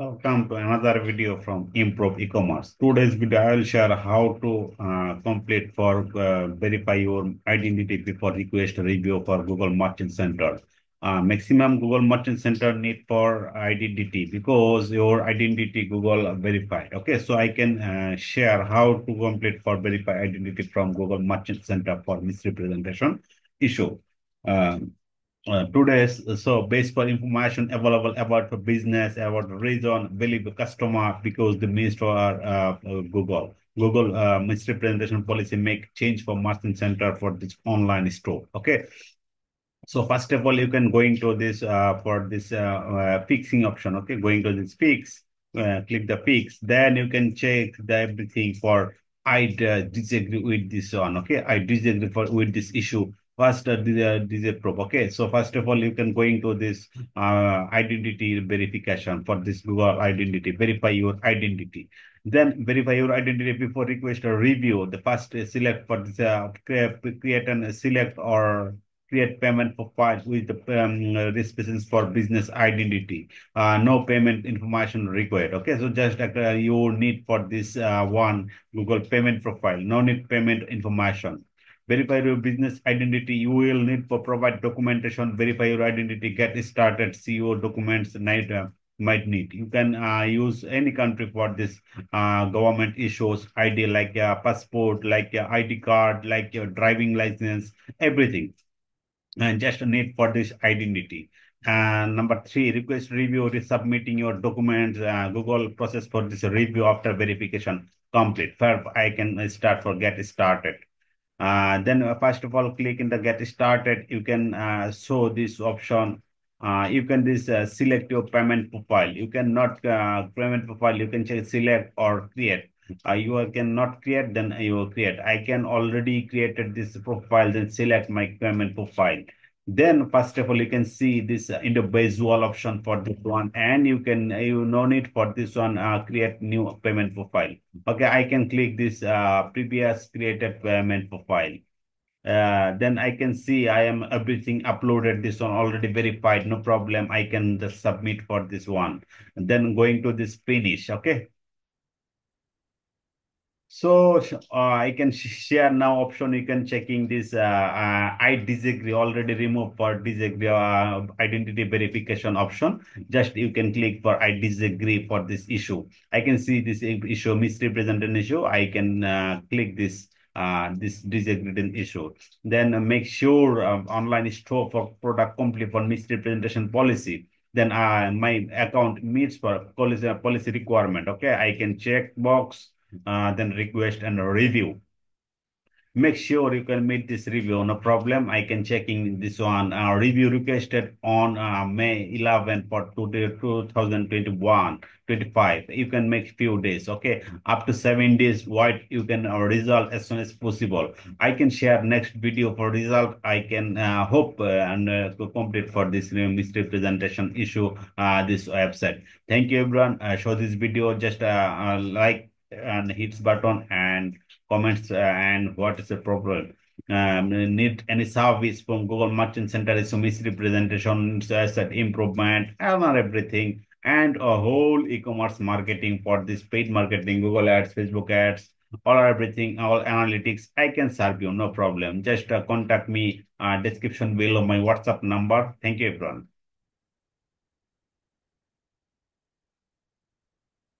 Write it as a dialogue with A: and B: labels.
A: Welcome to another video from Improve E-commerce. Today's video I will share how to uh, complete for uh, verify your identity before request review for Google Merchant Center. Uh, maximum Google Merchant Center need for identity because your identity Google verified. Okay, so I can uh, share how to complete for verify identity from Google Merchant Center for misrepresentation issue. Um, uh, today's so based for information available about the business about the region believe customer because the minister are uh, google. Google uh, misrepresentation policy make change for merchant center for this online store okay? So first of all you can go into this uh, for this uh, uh, fixing option okay? Going to this fix click the fix. Then you can check the everything for i disagree with this one okay? I disagree for with this issue first uh, DJ probe. Okay, so first of all, you can go into this uh, identity verification for this Google identity, verify your identity. Then verify your identity before request a review. The first uh, select for this uh, create, and select or create payment profile with the um, restrictions for business identity. Uh, no payment information required. Okay, so just uh, you need for this uh, one Google payment profile. No need payment information verify your business identity. You will need for provide documentation, verify your identity, get started, CEO documents might, uh, might need. You can uh, use any country for this uh, government issues ID like a passport, like a ID card, like your driving license, everything. And just need for this identity. And number three, request review, resubmitting your documents, uh, Google process for this review after verification complete. First, I can start for get started. Uh, then uh, first of all, click in the get started. You can uh, show this option. Uh, you can this uh, select your payment profile. You cannot uh, payment profile. You can select or create. you cannot create, then you will create. I can already created this profile, then select my payment profile. Then first of all, you can see this uh, individual option for this one, and you can you no need for this one uh, create new payment profile. Okay, I can click this uh, previous created payment profile. Uh, then I can see I am everything uploaded this one already verified no problem I can just submit for this one and then going to this finish okay so uh, I can share now option. You can checking this. Uh, uh, I disagree already remove for disagree uh, identity verification option. Just you can click for I disagree for this issue. I can see this issue misrepresented issue. I can uh, click this uh, this disagreed issue. Then make sure um, online store for product complete for misrepresentation policy. Then uh, my account meets for policy policy requirement. Okay, I can check box uh, then request and review. Make sure you can meet this review. No problem. I can checking this one. Uh, review requested on uh, May 11 for 2021, 25. You can make few days. Okay. Up to seven days. What you can uh, result as soon as possible. I can share next video for result. I can uh, hope uh, and uh, complete for this misrepresentation issue. This website. Thank you everyone. Show this video. Just like and hits button and comments uh, and what is the problem. Um, need any service from Google Merchant Center is misrepresentation, asset improvement, and everything, and a whole e-commerce marketing for this paid marketing, Google Ads, Facebook Ads, all everything, all analytics. I can serve you, no problem. Just uh, contact me. Uh, description below my WhatsApp number. Thank you, everyone.